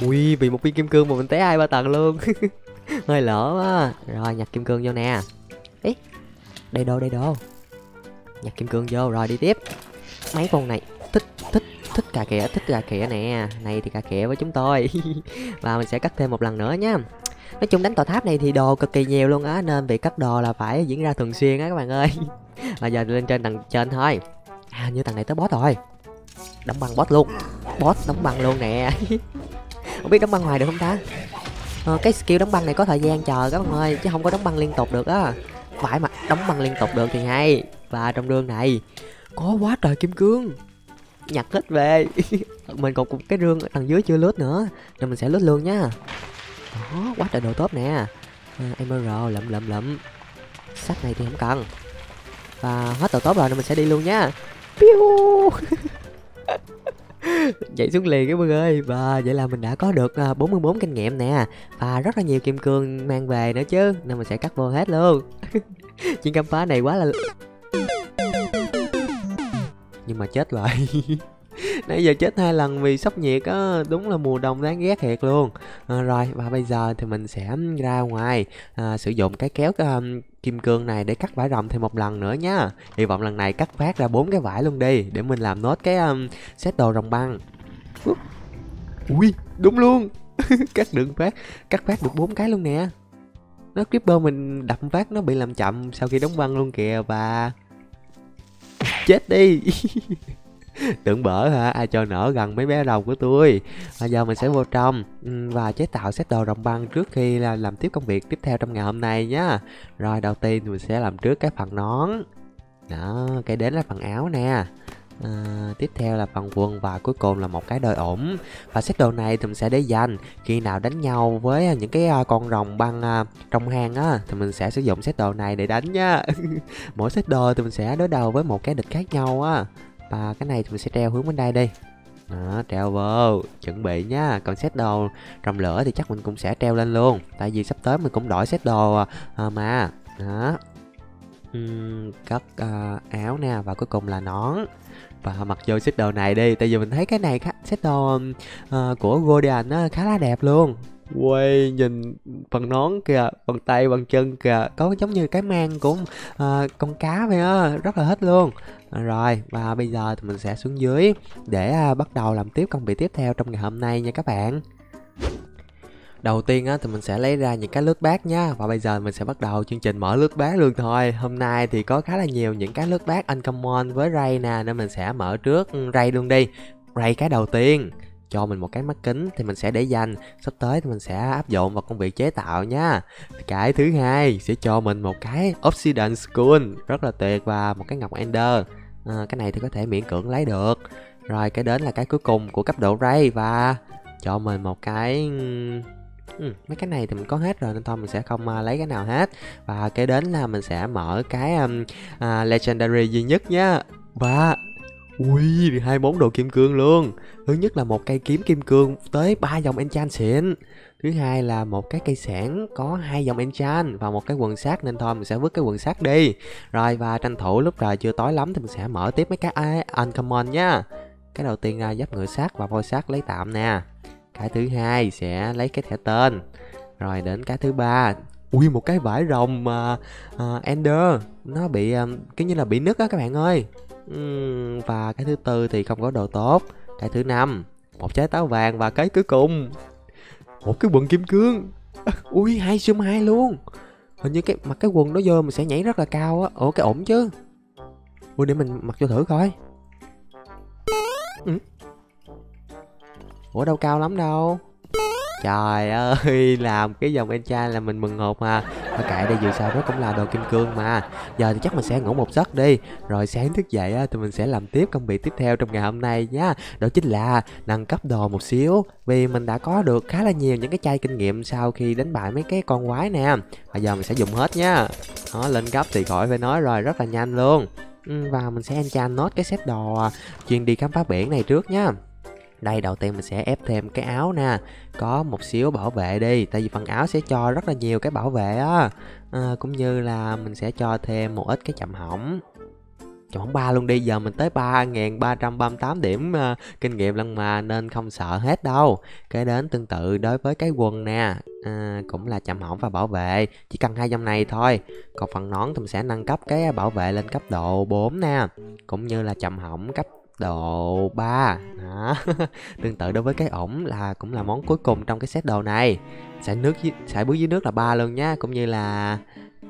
Speaker 1: ui vì một viên kim cương mà mình té hai ba tầng luôn. Hơi lỡ quá. Rồi nhặt kim cương vô nè. Ý đây đâu đây đâu? Nhặt kim cương vô rồi đi tiếp. Mấy con này thích cà khịa thích cà khịa nè. Này thì cà khịa với chúng tôi. Và mình sẽ cắt thêm một lần nữa nhá nói chung đánh tòa tháp này thì đồ cực kỳ nhiều luôn á nên việc cắt đồ là phải diễn ra thường xuyên á các bạn ơi. Và giờ lên trên tầng trên thôi. À như tầng này tới boss rồi. Đóng băng boss luôn. Boss đóng băng luôn nè. Không biết đóng băng ngoài được không ta? Ờ, cái skill đóng băng này có thời gian chờ các bạn ơi chứ không có đóng băng liên tục được á. Phải mà đóng băng liên tục được thì hay. Và trong đường này có quá trời kim cương nhặt hết về. Mình còn một cái rương đằng dưới chưa lướt nữa. Nên mình sẽ lướt luôn nhá đó quá trời đồ tốt nè. À, emerald lậm lậm lậm. Sách này thì không cần. Và hết đồ tốt rồi nên mình sẽ đi luôn nhá Piu. Chạy xuống liền các bạn ơi. Và vậy là mình đã có được à, 44 kinh nghiệm nè. Và rất là nhiều kim cương mang về nữa chứ. Nên mình sẽ cắt vô hết luôn. Chuyến khám phá này quá là nhưng mà chết rồi nãy giờ chết hai lần vì sốc nhiệt á đúng là mùa đông đáng ghét thiệt luôn. À, rồi và bây giờ thì mình sẽ ra ngoài à, sử dụng cái kéo um, kim cương này để cắt vải rồng thêm một lần nữa nhá hy vọng lần này cắt phát ra bốn cái vải luôn đi để mình làm nốt cái à, um, set đồ rồng băng. Ui đúng luôn. Cắt được phát cắt phát được bốn cái luôn nè. Nó creeper mình đập phát nó bị làm chậm sau khi đóng băng luôn kìa và chết đi. Tưởng bở hả? Ai cho nở gần mấy bé đầu của tôi? Bây giờ mình sẽ vô trong. Ừ, và chế tạo set đồ rồng băng trước khi là làm tiếp công việc tiếp theo trong ngày hôm nay nhá. Rồi, đầu tiên mình sẽ làm trước cái phần nón. Đó, cái đến là phần áo nè. À, tiếp theo là phần quần và cuối cùng là một cái đôi ổn. Và set đồ này thì mình sẽ để dành. Khi nào đánh nhau với những cái ờ, con rồng băng ờ, trong hang á thì mình sẽ sử dụng set đồ này để đánh nhá mỗi set đồ thì mình sẽ đối đầu với một cái địch khác nhau á. Và cái này thì mình sẽ treo hướng bên đây đi. Đó, treo vô. Chuẩn bị nhá còn set đồ trong lửa thì chắc mình cũng sẽ treo lên luôn. Tại vì sắp tới mình cũng đổi set đồ à, mà. Đó. Uhm, cất uh, áo nè. Và cuối cùng là nón và mặc vô set đồ này đi tại vì mình thấy cái này set đồ uh, của Guardian nó khá là đẹp luôn. Quay nhìn phần nón kìa phần tay phần chân kìa có giống như cái mang của uh, con cá vậy á rất là hết luôn. Ờ, rồi và bây giờ thì mình sẽ xuống dưới để uh, bắt đầu làm tiếp công việc tiếp theo trong ngày hôm nay nha các bạn. Đầu tiên á thì mình sẽ lấy ra những cái lướt bát nhá Và bây giờ mình sẽ bắt đầu chương trình mở lướt bát luôn thôi. Hôm nay thì có khá là nhiều những cái lướt bát uncommon với Ray nè Nên mình sẽ mở trước ừ, Ray luôn đi. Ray cái đầu tiên cho mình một cái mắt kính thì mình sẽ để dành. Sắp tới thì mình sẽ áp dụng vào công việc chế tạo nha. Cái thứ hai sẽ cho mình một cái obsidian school rất là tuyệt và một cái ngọc ender. À, cái này thì có thể miễn cưỡng lấy được. Rồi cái đến là cái cuối cùng của cấp độ ray và cho mình một cái ừ, Ừ, mấy cái này thì mình có hết rồi nên thôi mình sẽ không uh, lấy cái nào hết. Và cái đến là mình sẽ mở cái um, uh, legendary duy nhất nhá. Và ui hai bốn đồ kim cương luôn. Thứ nhất là một cây kiếm kim cương tới ba dòng enchant xịn. Thứ hai là một cái cây sản có hai dòng enchant và một cái quần sát nên thôi mình sẽ vứt cái quần sát đi. Rồi và tranh thủ lúc trời chưa tối lắm thì mình sẽ mở tiếp mấy cái uncommon nhá. Cái đầu tiên là giáp ngựa sát và voi sát lấy tạm nè cái thứ hai sẽ lấy cái thẻ tên. Rồi đến cái thứ ba. Ui một cái vải rồng mà uh, ender. Nó bị um, kiểu như là bị nứt á các bạn ơi. Uhm, và cái thứ tư thì không có đồ tốt. Cái thứ năm một trái táo vàng và cái cuối cùng. Một cái quần kim cương. Ui hai xung hai luôn. Hình như cái mặc cái quần đó vô mình sẽ nhảy rất là cao á. Ủa cái ổn chứ. Ui để mình mặc cho thử coi. Ừ ủa đâu cao lắm đâu. Trời ơi, làm cái dòng enchant là mình mừng hộp mà. Mà kệ đây dù sao đó cũng là đồ kim cương mà. Giờ thì chắc mình sẽ ngủ một giấc đi. Rồi sáng thức dậy á, thì mình sẽ làm tiếp công việc tiếp theo trong ngày hôm nay nhá Đó chính là nâng cấp đồ một xíu. Vì mình đã có được khá là nhiều những cái chai kinh nghiệm sau khi đánh bại mấy cái con quái nè. Bây giờ mình sẽ dùng hết nhá Đó, lên cấp thì khỏi phải nói rồi, rất là nhanh luôn. Ừ, và mình sẽ enchant nốt cái set đồ chuyên đi khám phá biển này trước nhá đây đầu tiên mình sẽ ép thêm cái áo nè. Có một xíu bảo vệ đi tại vì phần áo sẽ cho rất là nhiều cái bảo vệ á. À, cũng như là mình sẽ cho thêm một ít cái chậm hỏng. Chậm hỏng ba luôn đi giờ mình tới ba nghìn ba trăm ba mươi tám điểm uh, kinh nghiệm lần mà nên không sợ hết đâu. Cái đến tương tự đối với cái quần nè à, cũng là chậm hỏng và bảo vệ. Chỉ cần hai dòng này thôi. Còn phần nón thì mình sẽ nâng cấp cái bảo vệ lên cấp độ 4 nè. Cũng như là chậm hỏng cấp độ 3 đó. tương tự đối với cái ổng là cũng là món cuối cùng trong cái set đồ này. Sẽ nước sẽ bước dưới nước là ba luôn nhá cũng như là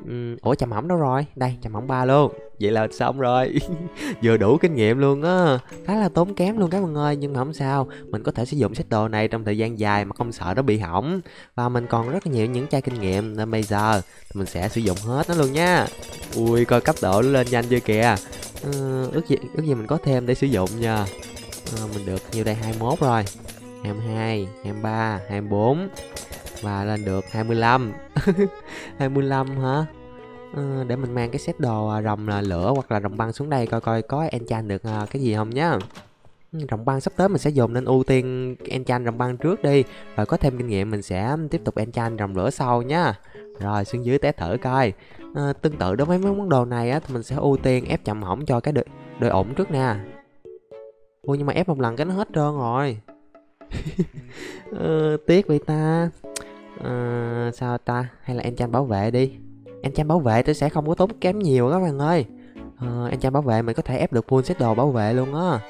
Speaker 1: um, ủa chầm hỏng đâu rồi? Đây chầm hỏng ba luôn. Vậy là xong rồi. Vừa đủ kinh nghiệm luôn á. Khá là tốn kém luôn các bạn ơi nhưng mà không sao. Mình có thể sử dụng set đồ này trong thời gian dài mà không sợ nó bị hỏng. Và mình còn rất là nhiều những chai kinh nghiệm nên bây giờ mình sẽ sử dụng hết nó luôn nha. Ui coi cấp độ nó lên nhanh chưa kìa. Ờ, ước gì ước gì mình có thêm để sử dụng nha. À, mình được nhiêu đây? 21 rồi. 22 23 24 và lên được 25 25 hả? À, để mình mang cái set đồ à, rồng là lửa hoặc là rồng băng xuống đây coi coi có enchant được à, cái gì không nhá. Ừ, rồng băng sắp tới mình sẽ dùng nên ưu tiên enchant rồng băng trước đi. Rồi có thêm kinh nghiệm mình sẽ tiếp tục enchant rồng lửa sau nhá. Rồi xuống dưới té thử coi à, tương tự đối với mấy món đồ này á thì mình sẽ ưu tiên ép chậm hỏng cho cái đời, đời ổn trước nè. Ui nhưng mà ép một lần cái nó hết trơn rồi. Ờ, tiếc vậy ta. Ờ, sao ta? Hay là em chăm bảo vệ đi. Em chăm bảo vệ tôi sẽ không có tốn kém nhiều các bạn ơi. Ờ, em chăm bảo vệ mình có thể ép được full set đồ bảo vệ luôn á.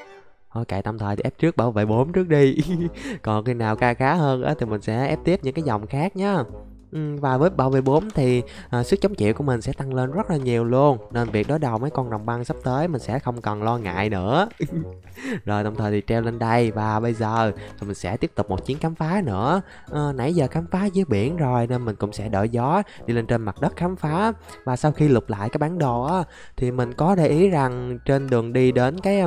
Speaker 1: Thôi kệ tạm thời thì ép trước bảo vệ 4 trước đi. Còn khi nào ca khá hơn á thì mình sẽ ép tiếp những cái dòng khác nhá và với bảo vệ 4 thì à, sức chống chịu của mình sẽ tăng lên rất là nhiều luôn. Nên việc đối đầu mấy con rồng băng sắp tới mình sẽ không cần lo ngại nữa. Rồi đồng thời thì treo lên đây. Và bây giờ thì mình sẽ tiếp tục một chuyến khám phá nữa. À, Nãy giờ khám phá dưới biển rồi nên mình cũng sẽ đổi gió đi lên trên mặt đất khám phá. Và sau khi lục lại cái bản đồ á thì mình có để ý rằng trên đường đi đến cái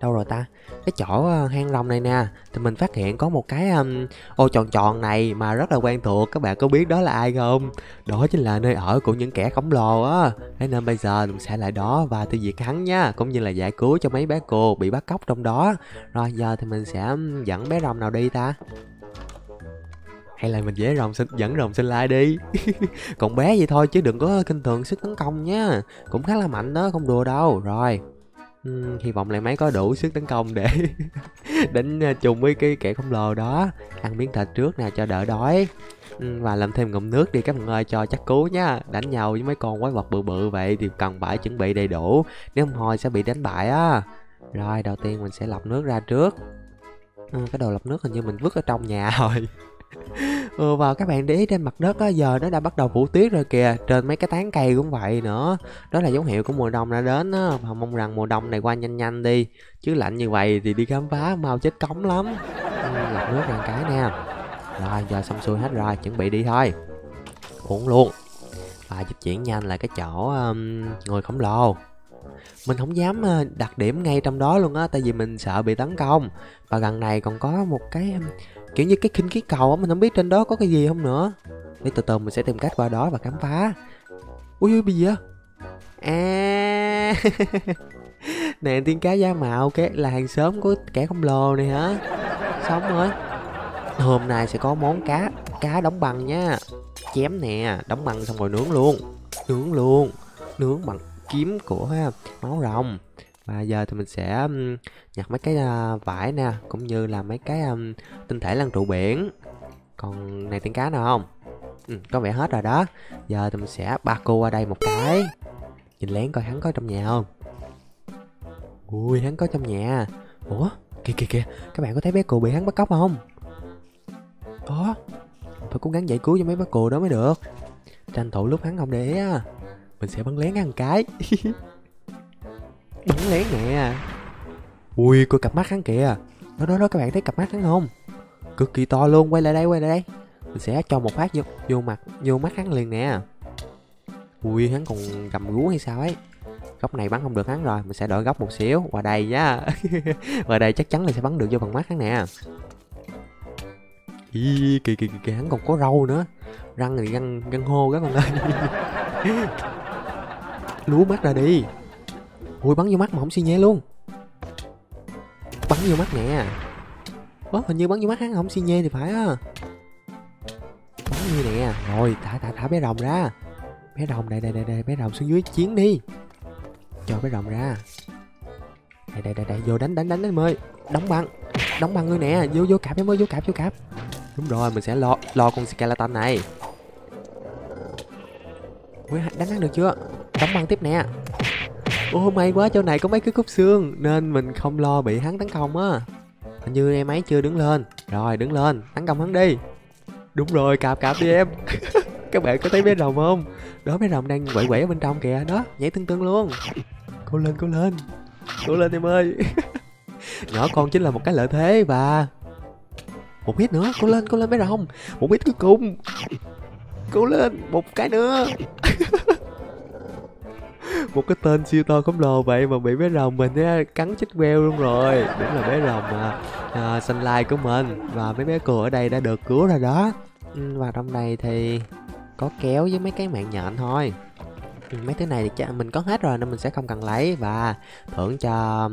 Speaker 1: đâu rồi ta? Cái chỗ ờ, hang rồng này nè thì mình phát hiện có một cái um, ô tròn tròn này mà rất là quen thuộc các bạn có biết đó là ai không? Đó chính là nơi ở của những kẻ khổng lồ á. Thế nên bây giờ mình sẽ lại đó và tiêu diệt hắn nha cũng như là giải cứu cho mấy bé cô bị bắt cóc trong đó. Rồi giờ thì mình sẽ dẫn bé rồng nào đi ta? Hay là mình dễ rồng xin dẫn rồng xin lai đi? Còn bé vậy thôi chứ đừng có kinh thường sức tấn công nhá cũng khá là mạnh đó không đùa đâu. Rồi. Uhm, hy vọng lại máy có đủ sức tấn công để đánh à, chung với cái kẻ khổng lồ đó. Ăn miếng thịt trước nè cho đỡ đói. Uhm, và làm thêm ngụm nước đi các bạn ơi cho chắc cứu nhá. Đánh nhau với mấy con quái vật bự bự vậy thì cần phải chuẩn bị đầy đủ. Nếu không thôi sẽ bị đánh bại á. Rồi đầu tiên mình sẽ lọc nước ra trước. Ừ, cái đồ lọc nước hình như mình vứt ở trong nhà rồi. Ờ, ừ, và các bạn để ý trên mặt đất á, giờ nó đã bắt đầu phủ tuyết rồi kìa trên mấy cái tán cây cũng vậy nữa. Đó là dấu hiệu của mùa đông đã đến á và mong rằng mùa đông này qua nhanh nhanh đi. Chứ lạnh như vậy thì đi khám phá mau chết cống lắm. Ừ, lọc nước ăn cái nè. Rồi giờ xong xuôi hết rồi chuẩn bị đi thôi. Uống luôn. Và dịch chuyển nhanh là cái chỗ um, người khổng lồ mình không dám ờ, đặt điểm ngay trong đó luôn á, tại vì mình sợ bị tấn công. Và gần này còn có một cái kiểu như cái khinh khí cầu á, mình không biết trên đó có cái gì không nữa. Để từ từ mình sẽ tìm cách qua đó và khám phá. Ui ui gì á? à. Nè tiên cá da mạo cái là hàng xóm của kẻ khổng lồ này hả? Sống rồi hôm nay sẽ có món cá cá đóng băng nha. Chém nè, đóng băng xong rồi nướng luôn. Nướng luôn. Nướng bằng kiếm của máu rồng. Và giờ thì mình sẽ nhặt mấy cái à, vải nè cũng như là mấy cái tinh thể lăn trụ biển. Còn này tiếng cá nào không? Ừ, có vẻ hết rồi đó. Giờ thì mình sẽ ba cô qua đây một cái. Nhìn lén coi hắn có trong nhà không? Ui hắn có trong nhà. Ủa kìa kìa kìa các bạn có thấy bé cù bị hắn bắt cóc không? Ủa phải cố gắng giải cứu cho mấy bé cù đó mới được. Tranh thủ lúc hắn không để ý á mình sẽ bắn lén hắn cái. Bắn lén nè. Ui coi cặp mắt hắn kìa. Đó đó đó các bạn thấy cặp mắt hắn không? Cực kỳ to luôn. Quay lại đây quay lại đây. Mình sẽ cho một phát vô, vô mặt vô mắt hắn liền nè. Ui hắn còn gầm rú hay sao ấy? Góc này bắn không được hắn rồi. Mình sẽ đổi góc một xíu. Qua đây nhá. Qua đây chắc chắn là sẽ bắn được vô phần mắt hắn nè. Ý, kì kì kì hắn còn có râu nữa. Răng thì răng răng hô các bạn ơi lú mắt ra đi. Ui bắn vô mắt mà không xi nhé luôn. Bắn vô mắt nè. Ủa, hình như bắn vô mắt hắn không xi nhê thì phải á. Bắn như nè. Rồi thả thả thả bé rồng ra. Bé rồng đây đây đây đây bé rồng xuống dưới chiến đi. Cho bé rồng ra. Đây đây đây đây vô đánh đánh đánh em ơi đóng băng. Đóng băng ngươi nè. Vô vô cạp em ơi vô cạp vô cạp. Đúng rồi mình sẽ lo lo con skeleton này. Ui đánh hắn được chưa? Đóng băng tiếp nè. Ô may quá chỗ này có mấy cái khúc xương, nên mình không lo bị hắn tấn công á. Hình như em ấy chưa đứng lên. Rồi, đứng lên. Tấn công hắn đi. Đúng rồi, cạp cạp đi em. Các bạn có thấy bé rồng không? Đó bé rồng đang quậy quẩy ở bên trong kìa. Đó, nhảy tưng tưng luôn. Cố lên cố lên. Cố lên em ơi. Nhỏ con chính là một cái lợi thế và một hit nữa. Cố lên cố lên bé rồng. Một hit cuối cùng. Cố lên một cái nữa. một cái tên siêu to khổng lồ vậy mà bị bé rồng mình á cắn chết queo luôn rồi. Đúng là bé rồng à, à, lai của mình. Và mấy bé cừu ở đây đã được cứu rồi đó. Ừ, và trong này thì có kéo với mấy cái mạng nhện thôi. Ừ, mấy thứ này thì mình có hết rồi nên mình sẽ không cần lấy. Và thưởng cho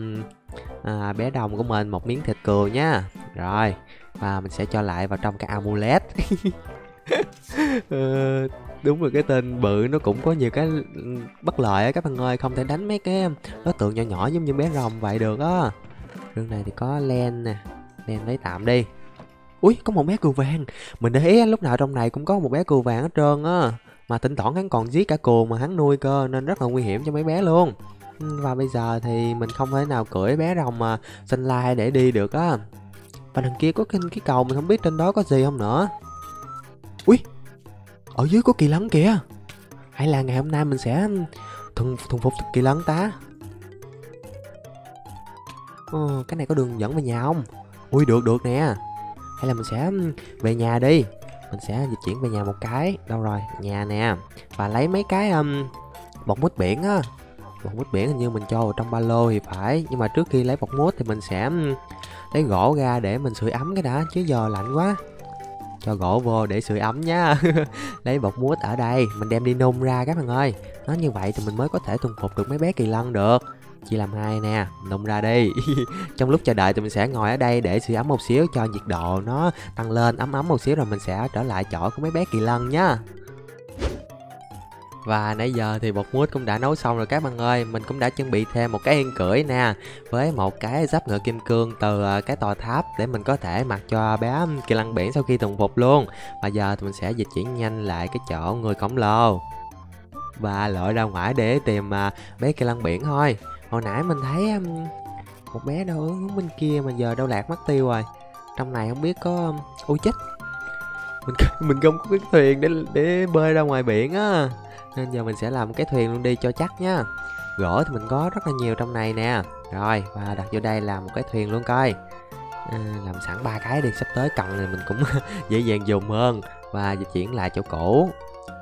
Speaker 1: à, bé đồng của mình một miếng thịt cừu nha. Rồi và mình sẽ cho lại vào trong cái amulet. ờ, đúng rồi cái tên bự nó cũng có nhiều cái bất lợi á các bạn ơi không thể đánh mấy cái um, đối tượng nhỏ nhỏ giống như bé rồng vậy được á. Rừng này thì có len nè len lấy tạm đi. Ui có một bé cừu vàng. Mình để ý lúc nào trong này cũng có một bé cừu vàng hết trơn á. Mà thỉnh thoảng hắn còn giết cả cừu mà hắn nuôi cơ nên rất là nguy hiểm cho mấy bé luôn. Và bây giờ thì mình không thể nào cưỡi bé rồng mà xanh lai để đi được á. Và đằng kia có cái, cái cầu mình không biết trên đó có gì không nữa ui ở dưới có kỳ lân kìa. Hay là ngày hôm nay mình sẽ thuần thuần phục kỳ lân ta? Ờ, cái này có đường dẫn về nhà không? Ui được được nè. Hay là mình sẽ về nhà đi. Mình sẽ di chuyển về nhà một cái. Đâu rồi nhà nè. Và lấy mấy cái um, bọc mút biển á. Bọc mút biển hình như mình cho vào trong ba lô thì phải. Nhưng mà trước khi lấy bọc mút thì mình sẽ lấy gỗ ra để mình sưởi ấm cái đã. Chứ giờ lạnh quá cho gỗ vô để sưởi ấm nhá. Lấy bột mút ở đây, mình đem đi nung ra các bạn ơi. Nó như vậy thì mình mới có thể thuần phục được mấy bé kỳ lân được. Chia làm hai nè nung ra đi. Trong lúc chờ đợi thì mình sẽ ngồi ở đây để sưởi ấm một xíu cho nhiệt độ nó tăng lên, ấm ấm một xíu rồi mình sẽ trở lại chỗ của mấy bé kỳ lân nhá và nãy giờ thì bột mút cũng đã nấu xong rồi các bạn ơi. Mình cũng đã chuẩn bị thêm một cái yên cưỡi nè, Với một cái giáp ngựa kim cương từ à, cái tòa tháp Để mình có thể mặc cho bé kỳ lăng biển sau khi thuần phục luôn. Và giờ thì mình sẽ dịch chuyển nhanh lại cái chỗ người khổng lồ. Và lội ra ngoài để tìm à, bé kỳ lăng biển thôi. Hồi nãy mình thấy một bé đâu hướng bên kia mà giờ đâu lạc mất tiêu rồi. Trong này không biết có... Ôi chết. Mình mình không có cái thuyền để để bơi ra ngoài biển á nên giờ mình sẽ làm cái thuyền luôn đi cho chắc nhá. Gỗ thì mình có rất là nhiều trong này nè. Rồi và đặt vô đây làm một cái thuyền luôn coi. À, làm sẵn ba cái đi sắp tới cần thì mình cũng dễ dàng dùng hơn và di chuyển lại chỗ cũ.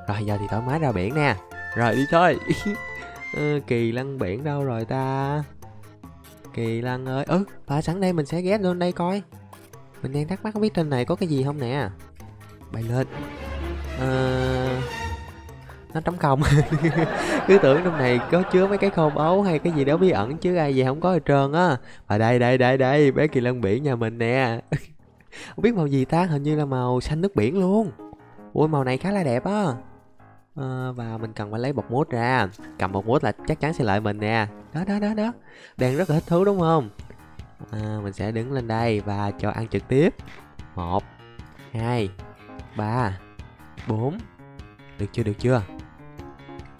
Speaker 1: Rồi giờ thì thoải mái ra biển nè. Rồi đi thôi. À, kỳ lân biển đâu rồi ta? Kỳ lân ơi ừ và sẵn đây mình sẽ ghé lên đây coi. Mình đang thắc mắc không biết trên này có cái gì không nè. Bay lên. À, nó trống không. Cứ tưởng trong này có chứa mấy cái kho báu hay cái gì đó bí ẩn chứ ai gì không có hết trơn á. Và đây đây đây đây bé kỳ lân biển nhà mình nè. Không biết màu gì ta hình như là màu xanh nước biển luôn. Ui màu này khá là đẹp á. À, và mình cần phải lấy bột mút ra. Cầm bột mút là chắc chắn sẽ lợi mình nè. Đó đó đó đó. Đang rất là thích thú đúng không? À, mình sẽ đứng lên đây và cho ăn trực tiếp. Một hai ba bốn. Được chưa được chưa?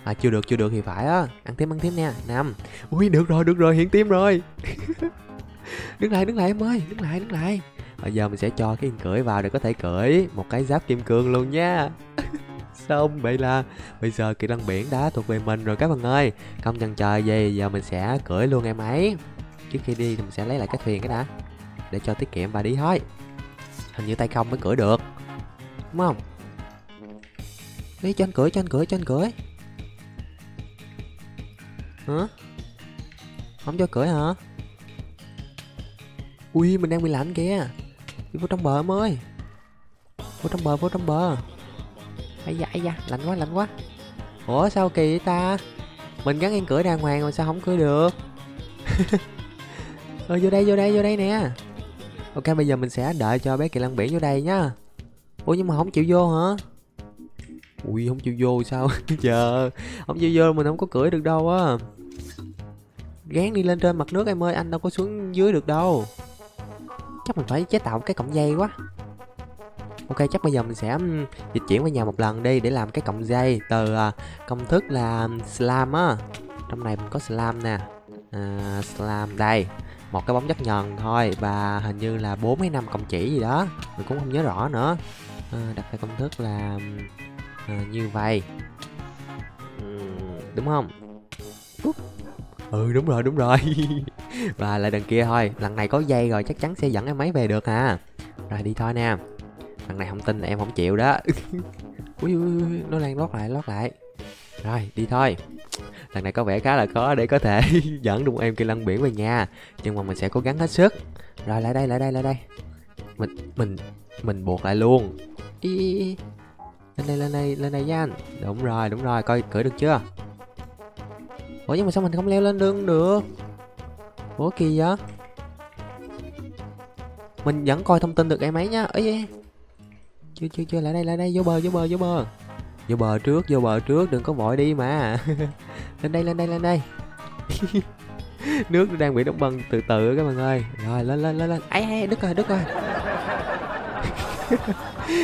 Speaker 1: À chưa được chưa được thì phải á. Ăn tiếp ăn tiếp nha. Năm. Ui được rồi được rồi hiện tim rồi. Đứng lại đứng lại em ơi đứng lại đứng lại. Bây giờ mình sẽ cho cái yên cưỡi vào để có thể cưỡi một cái giáp kim cương luôn nha. Xong vậy là bây giờ kỳ lân biển đã thuộc về mình rồi các bạn ơi. Không chần chờ gì giờ mình sẽ cưỡi luôn em ấy. Trước khi đi thì mình sẽ lấy lại cái thuyền cái đã để cho tiết kiệm và đi thôi. Hình như tay không mới cưỡi được đúng không? Đi cho anh cưỡi cho anh cưỡi cho anh cưỡi hả? Không cho cưỡi hả? Ui mình đang bị lạnh kìa. Đi vô trong bờ em ơi. Vô trong bờ vô trong bờ. Ai da ai da lạnh quá lạnh quá. Ủa sao kỳ vậy ta? Mình gắn yên cưỡi đàng hoàng mà sao không cưỡi được? Ờ vô đây vô đây vô đây nè. Ok bây giờ mình sẽ đợi cho bé kỳ lân biển vô đây nhá. Ủa nhưng mà không chịu vô hả? Ui không chịu vô sao? Giờ không chịu vô mình không có cưỡi được đâu á gán đi lên trên mặt nước em ơi anh đâu có xuống dưới được đâu. Chắc mình phải chế tạo cái cọng dây quá. Ok chắc bây giờ mình sẽ dịch chuyển qua nhà một lần đi để làm cái cọng dây từ à, công thức là slam á. Trong này mình có slam nè. À, slam đây. Một cái bóng dắt nhờn thôi và hình như là bốn hay năm cọng chỉ gì đó. Mình cũng không nhớ rõ nữa. À, đặt cái công thức là à, như vậy. Ừ, đúng không? Ừ đúng rồi đúng rồi. Và lại đằng kia thôi lần này có dây rồi chắc chắn sẽ dẫn em máy về được hà rồi đi thôi nè. Lần này không tin là em không chịu đó. Ui, ui, ui nó đang lót lại lót lại. Rồi đi thôi. Lần này có vẻ khá là khó để có thể dẫn được em kia lăn biển về nhà nhưng mà mình sẽ cố gắng hết sức. Rồi lại đây lại đây lại đây. Mình mình mình buộc lại luôn. Ý, ý, ý. lên đây lên đây lên đây nha anh. Đúng rồi đúng rồi coi cưỡi được chưa? Ủa, nhưng mà sao mình không leo lên đường được? Ủa, kỳ vậy? Mình vẫn coi thông tin được em ấy nhá. Ấy chưa chưa chưa, lại đây lại đây, vô bờ vô bờ vô bờ. Vô bờ trước, vô bờ trước, đừng có vội đi mà. Lên đây lên đây lên đây. Nước đang bị đóng băng từ từ các bạn ơi. Rồi, lên lên lên lên. Ấy ấy, đứt rồi đứt rồi.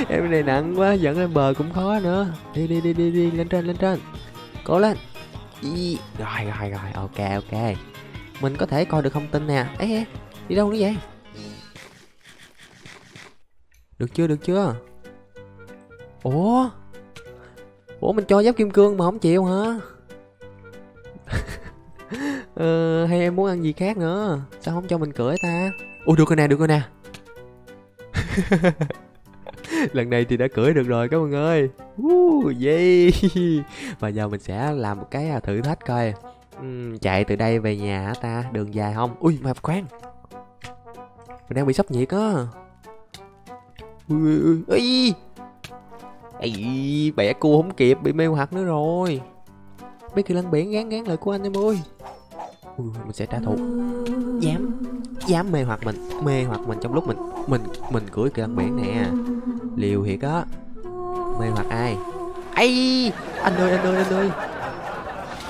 Speaker 1: Em này nặng quá, dẫn lên bờ cũng khó nữa. Đi đi đi đi đi, lên trên lên trên. Cố lên. Ý. rồi rồi rồi ok ok. Mình có thể coi được thông tin nè. Ấy, đi đâu nữa vậy? Được chưa được chưa? Ủa? Ủa mình cho giáp kim cương mà không chịu hả? Ờ, hay em muốn ăn gì khác nữa? Sao không cho mình cưỡi ta? Ui được rồi nè được rồi nè. lần này thì đã cưỡi được rồi các bạn ơi. Uh, yeah. và giờ mình sẽ làm một cái à, thử thách coi. Uhm, chạy từ đây về nhà hả ta? Đường dài không? Ui mà khoan. Mình đang bị sốc nhiệt á. Ui ui ui Ây, bẻ cua không kịp, bị mê hoặc nữa rồi. Mấy kỳ lân biển gán gán lời của anh em ơi. Ui, mình sẽ trả thù. Dám, dám mê hoặc mình Mê hoặc mình trong lúc mình Mình mình cưỡi kỳ lân biển nè. Liều thiệt á. Mê hoặc ai? Ấy anh ơi anh ơi anh ơi.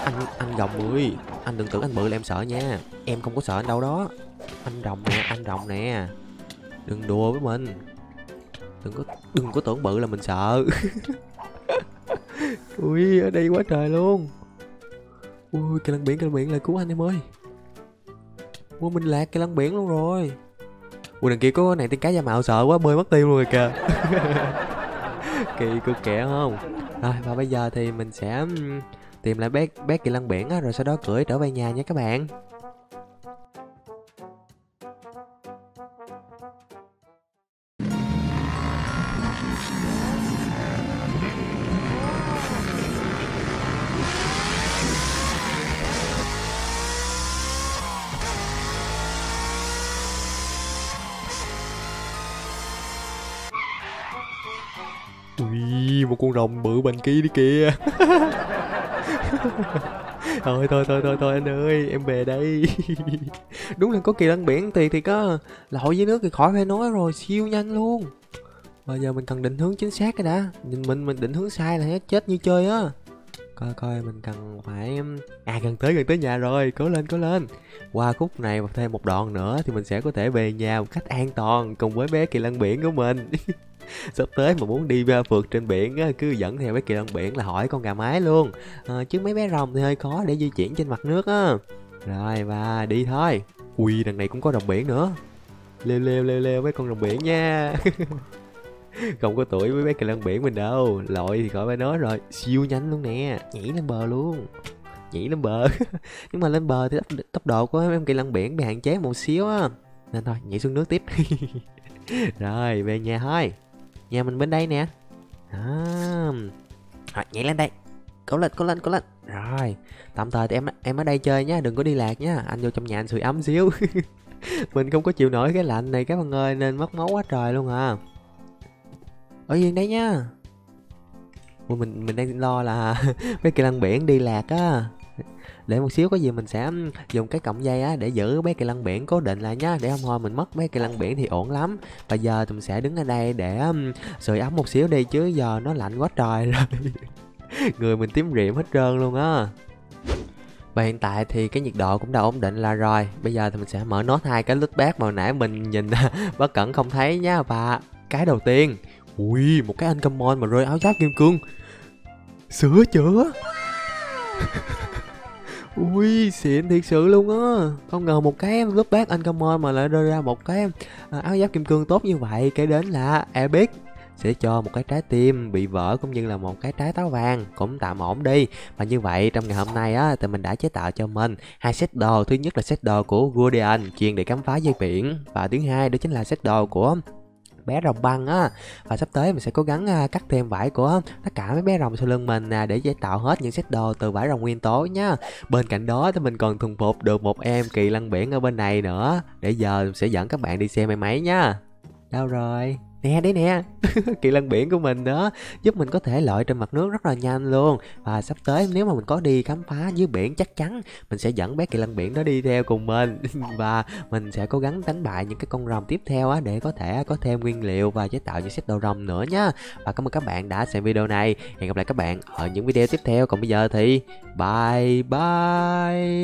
Speaker 1: Anh anh rồng ơi anh đừng tưởng anh bự là em sợ nha. Em không có sợ anh đâu đó. Anh rồng nè, anh rồng nè. Đừng đùa với mình. Đừng có đừng có tưởng bự là mình sợ. Ui ở đây quá trời luôn. Ui cái lăn biển cái lăn biển lại cứu anh em ơi. Ui, mình lạc cái lăn biển luôn rồi ui đằng kia có này tiếng cá da mạo sợ quá bơi mất tiêu luôn rồi kìa. Kỳ cực kẻ không? Rồi và bây giờ thì mình sẽ tìm lại bé bé kỳ lân biển á rồi sau đó cưỡi trở về nhà nha các bạn con rồng bự bên kia đi kìa. Thôi thôi thôi thôi thôi anh ơi em về đây. Đúng là có kỳ lân biển tiền thì có. Lội dưới nước thì khỏi phải nói rồi siêu nhanh luôn. Bây giờ mình cần định hướng chính xác cái đã nhìn mình mình định hướng sai là chết như chơi á. Coi coi mình cần phải à gần tới gần tới nhà rồi. Cố lên cố lên. Qua khúc này và thêm một đoạn nữa thì mình sẽ có thể về nhà một cách an toàn cùng với bé kỳ lân biển của mình sắp tới mà muốn đi à, phượt trên biển á, cứ dẫn theo mấy kỳ lân biển là hỏi con gà mái luôn. À, chứ mấy bé rồng thì hơi khó để di chuyển trên mặt nước á. Rồi và đi thôi. Ui đằng này cũng có rồng biển nữa. Leo leo leo leo mấy con rồng biển nha. Không có tuổi với mấy kỳ lân biển mình đâu. Lội thì khỏi phải nói rồi. Siêu nhanh luôn nè. Nhảy lên bờ luôn. Nhảy lên bờ. Nhưng mà lên bờ thì tốc, tốc độ của em kỳ lân biển bị hạn chế một xíu á. Nên thôi nhảy xuống nước tiếp. Rồi về nhà thôi nhà mình bên đây nè. À, rồi nhảy lên đây. Cố lên cố lên cố lên. Rồi tạm thời thì em em ở đây chơi nhá đừng có đi lạc nhá. Anh vô trong nhà anh sưởi ấm xíu. Mình không có chịu nổi cái lạnh này các bạn ơi nên mất máu quá trời luôn à. Ở yên đấy nhá. Mình mình đang lo là mấy kỳ lân biển đi lạc á để một xíu, có gì mình sẽ dùng cái cọng dây á để giữ bé kỳ lân biển cố định lại nhá, để không thôi mình mất bé kỳ lân biển thì ổn lắm. Và giờ tụi mình sẽ đứng ở đây để sưởi ấm một xíu đi, chứ giờ nó lạnh quá trời rồi. Người mình tím rịm hết trơn luôn á. Và hiện tại thì cái nhiệt độ cũng đã ổn định là rồi. Bây giờ thì mình sẽ mở nốt hai cái lít bát mà nãy mình nhìn bất cẩn không thấy nhá. Và cái đầu tiên, ui, một cái anh common mà rơi áo giáp kim cương. Sửa chữa ui xịn thiệt sự luôn á. Không ngờ một cái lúc bác anh come mà lại rơi ra một cái à, áo giáp kim cương tốt như vậy. Kể đến là epic sẽ cho một cái trái tim bị vỡ cũng như là một cái trái táo vàng cũng tạm ổn đi. Và như vậy trong ngày hôm nay á thì mình đã chế tạo cho mình hai set đồ. Thứ nhất là set đồ của Guardian chuyên để khám phá dây biển. Và thứ hai đó chính là set đồ của bé rồng băng á. Và sắp tới mình sẽ cố gắng à, cắt thêm vải của tất cả mấy bé rồng sau lưng mình để chế tạo hết những set đồ từ vải rồng nguyên tố nhá. Bên cạnh đó thì mình còn thuần phục được một em kỳ lân biển ở bên này nữa. Để giờ mình sẽ dẫn các bạn đi xem em ấy nhá. Đâu rồi? Nè đấy nè. Kỳ lân biển của mình đó, giúp mình có thể lội trên mặt nước rất là nhanh luôn. Và sắp tới nếu mà mình có đi khám phá dưới biển chắc chắn mình sẽ dẫn bé kỳ lân biển đó đi theo cùng mình. Và mình sẽ cố gắng đánh bại những cái con rồng tiếp theo á, để có thể có thêm nguyên liệu và chế tạo những set đồ rồng nữa nhá. Và cảm ơn các bạn đã xem video này. Hẹn gặp lại các bạn ở những video tiếp theo. Còn bây giờ thì bye bye.